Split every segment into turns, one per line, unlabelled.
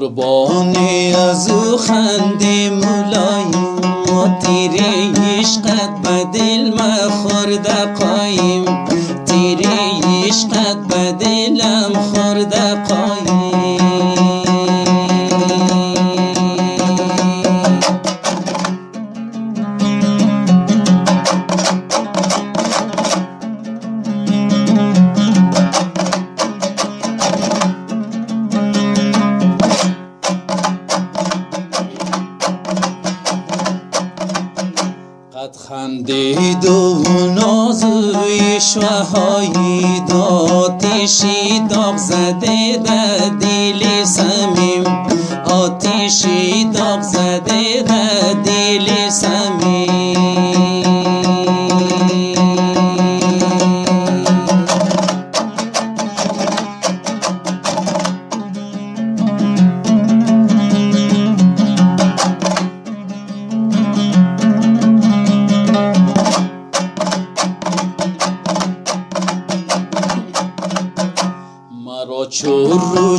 قربانی از او خنده ملایم ما تیره عشقت به دل مخورده قایم. تیره عشقت به دلم خورده قایم. خندید و نازوی شوهایی آتشی داغ زده در دل سمیم. آتشی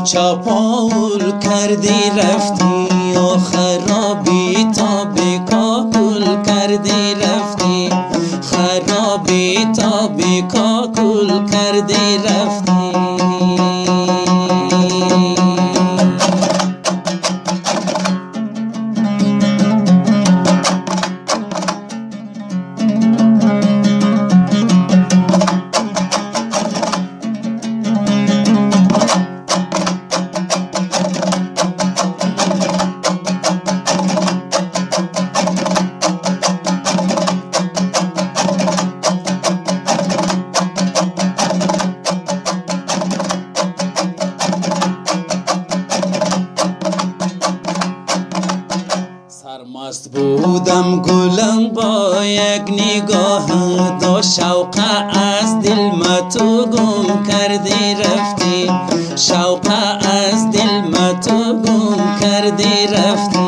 چپاول کردی رفتی گلم با یک نگاه دو شوق از دل ما تو گم کردی رفتی. شوق از دل ما تو گم کردی رفتی.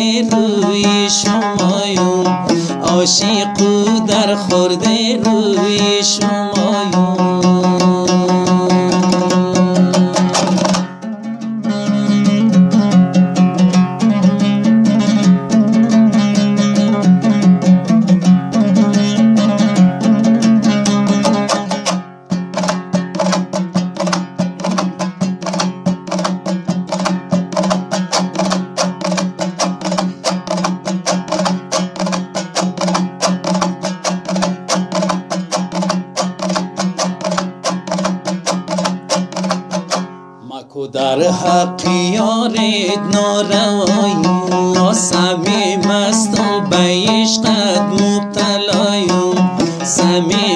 روی شمایم عاشقو در خورده روی شمایم مکو در حق یارت ناروایی آسمی مستم به عشقت مبتلایم سمی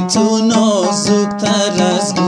to know, Zukta Razgir.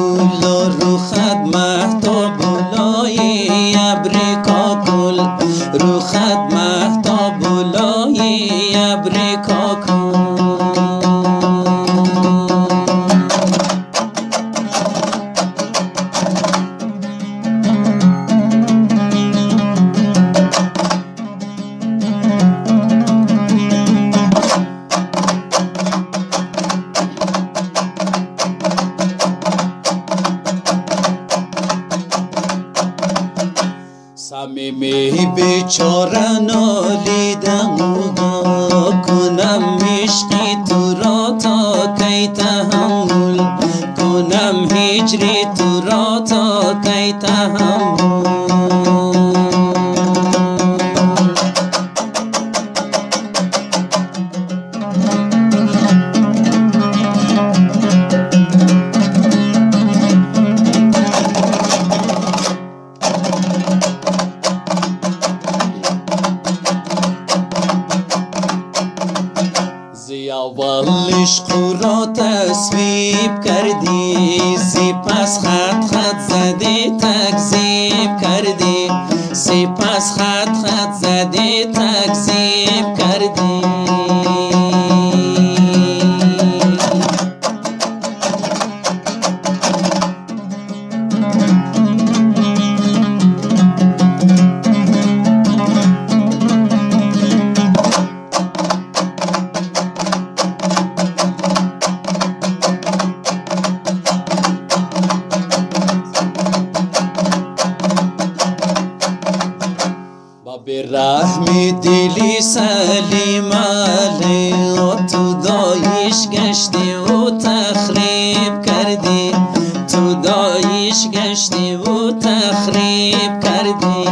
اول عشق را تصویب کردی سپس خط خط زده تکذیب کردی. سپس خط خط زده رحم دلی سلیم علی و تو دایش گشتی و تخریب کردی. تو دایش گشتی و تخریب کردی.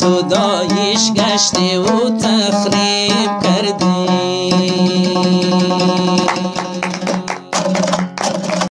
تو دایش گشتی و تخریب کردی.